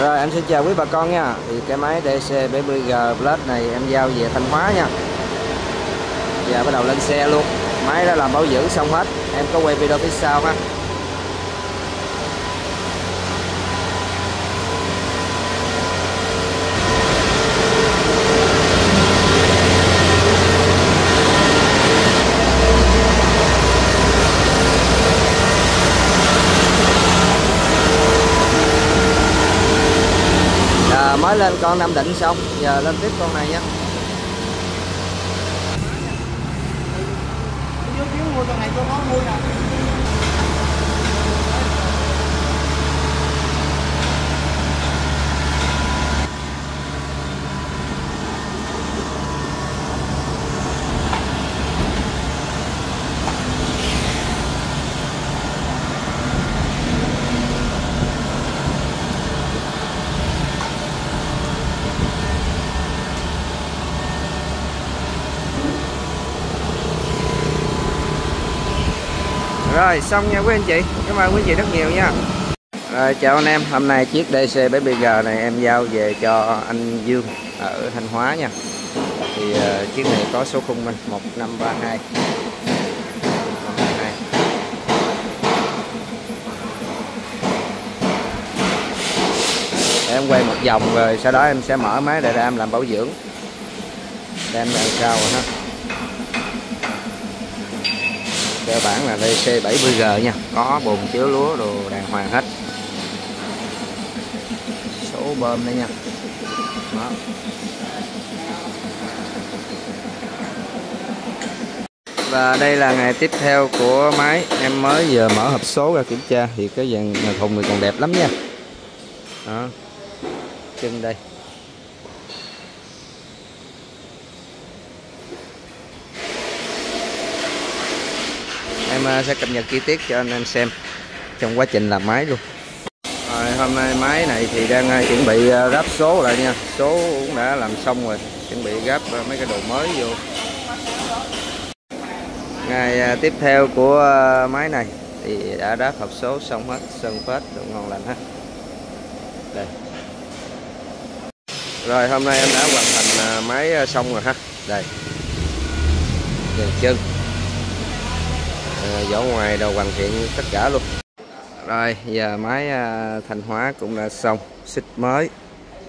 Rồi em xin chào quý bà con nha. Thì cái máy DC70G Plus này em giao về Thanh Hóa nha. Giờ bắt đầu lên xe luôn. Máy đã làm bảo dưỡng xong hết. Em có quay video phía sau ha. Giờ mới lên con Nam Định xong. Giờ lên tiếp con này nha con này cho nó mua nè. Rồi xong nha quý anh chị. Cảm ơn quý anh chị rất nhiều nha. Rồi chào anh em. Hôm nay chiếc DC70G này em giao về cho anh Dương Ở Thanh Hóa nha. Thì uh, chiếc này có số khung mình. 1532 1532. Để em quay một vòng rồi sau đó em sẽ mở máy để em làm bảo dưỡng. Đem ra sau rồi ha? Cơ bản là DC70G nha. Có bồn chứa lúa đồ đàng hoàng hết. Số bơm đây nha. Đó. và đây là ngày tiếp theo của máy. Em mới vừa mở hộp số ra kiểm tra thì cái dàn thùng này còn đẹp lắm nha. Đó. Chân đây. Em à, sẽ cập nhật chi tiết cho anh em xem trong quá trình làm máy luôn. Rồi, hôm nay máy này thì đang à, chuẩn bị à, ráp số lại nha. Số cũng đã làm xong rồi chuẩn bị ráp mấy cái đồ mới vô. Ngày tiếp theo của máy này thì đã ráp hộp số xong hết sơn phết đồ ngon lành ha đây. Rồi hôm nay em đã hoàn thành máy xong rồi ha. Đây. Dừng chân vỏ ngoài đồ hoàn thiện tất cả luôn. Rồi, giờ máy à, Thanh Hóa cũng đã xong, xích mới.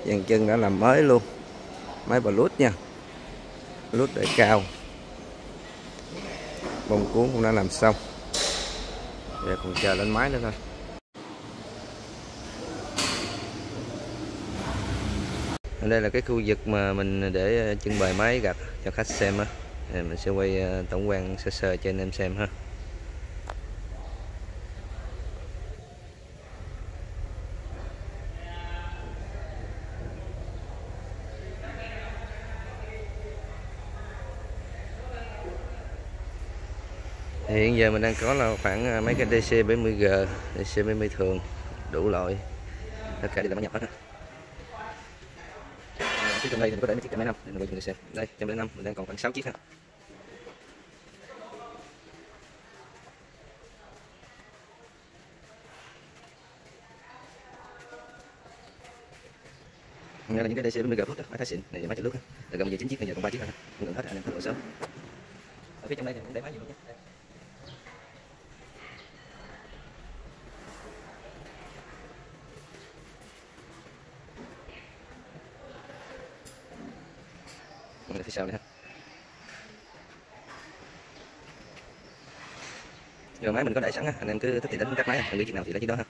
Dàn chân đã làm mới luôn. Máy Bluetooth nha. Bluetooth để cao. Bông cuốn cũng đã làm xong. Giờ còn chờ lên máy nữa thôi. Đây là cái khu vực mà mình để trưng bày máy gặp cho khách xem á. Mình sẽ quay à, tổng quan sơ sơ cho anh em xem ha. Hiện giờ mình đang có là khoảng à, mấy cái DC 70G DC 70 thường đủ loại. Tất cả đều là máy nhập hết phía trong đây thì mình có để mấy chiếc trăm năm mình quay xem đây trong đây năm mình đang còn khoảng 6 chiếc ha. Nghe là những cái DC 70G phút đó, máy thái xịn này máy chất nước từ gần về 9 chiếc bây giờ còn 3 chiếc thôi ngừng hết anh em thử sớm. Ở phía trong đây thì mình để máy gì luôn nhé. Ở phía sau đi ha giờ máy mình có để sẵn á, anh em cứ thích thì đánh cắt máy anh nghĩ chiếc nào thì lấy chiếc đó ha.